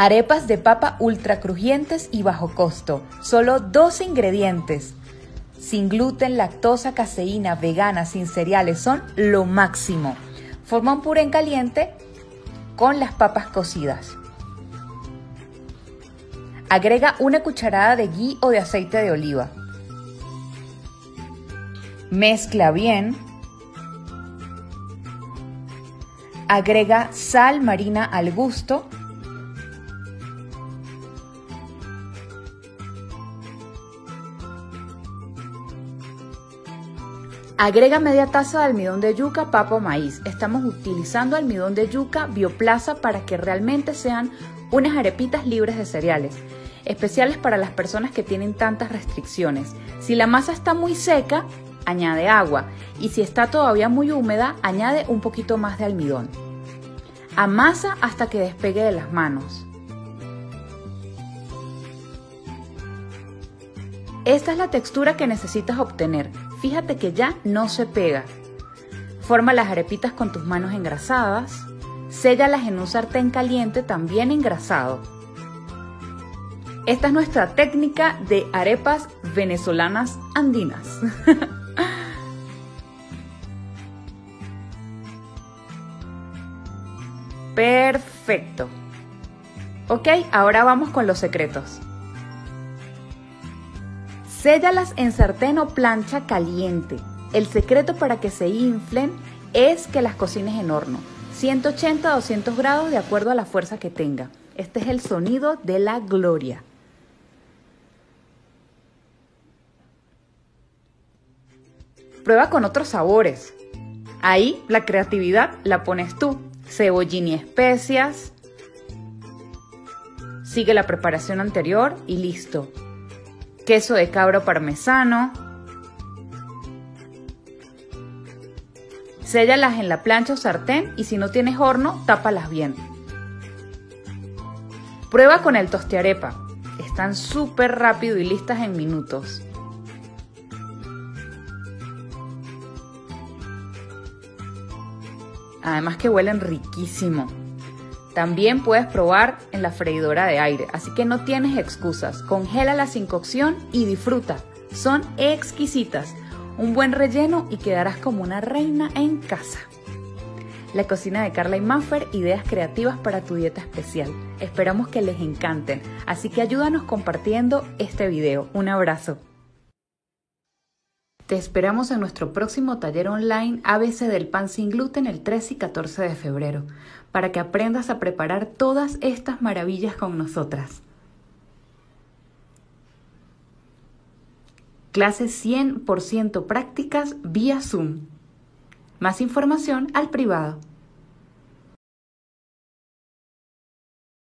Arepas de papa ultra crujientes y bajo costo. Solo dos ingredientes. Sin gluten, lactosa, caseína, vegana, sin cereales, son lo máximo. Forma un puré en caliente con las papas cocidas. Agrega una cucharada de ghee o de aceite de oliva. Mezcla bien. Agrega sal marina al gusto Agrega media taza de almidón de yuca, papa o maíz. Estamos utilizando almidón de yuca bioplaza para que realmente sean unas arepitas libres de cereales, especiales para las personas que tienen tantas restricciones. Si la masa está muy seca, añade agua y si está todavía muy húmeda, añade un poquito más de almidón. Amasa hasta que despegue de las manos. Esta es la textura que necesitas obtener. Fíjate que ya no se pega. Forma las arepitas con tus manos engrasadas. Séllalas en un sartén caliente también engrasado. Esta es nuestra técnica de arepas venezolanas andinas. Perfecto. Ok, ahora vamos con los secretos. Séllalas en sartén o plancha caliente. El secreto para que se inflen es que las cocines en horno, 180 a 200 grados de acuerdo a la fuerza que tenga. Este es el sonido de la gloria. Prueba con otros sabores. Ahí la creatividad la pones tú. Cebollín y especias. Sigue la preparación anterior y listo queso de cabro parmesano. Séllalas en la plancha o sartén y si no tienes horno, tápalas bien. Prueba con el tostiarepa. Están súper rápido y listas en minutos. Además que huelen riquísimo. También puedes probar en la freidora de aire, así que no tienes excusas. Congela sin cocción y disfruta. Son exquisitas. Un buen relleno y quedarás como una reina en casa. La cocina de Carla y Maffer, ideas creativas para tu dieta especial. Esperamos que les encanten, así que ayúdanos compartiendo este video. Un abrazo. Te esperamos en nuestro próximo taller online ABC del pan sin gluten el 13 y 14 de febrero, para que aprendas a preparar todas estas maravillas con nosotras. Clases 100% prácticas vía Zoom. Más información al privado.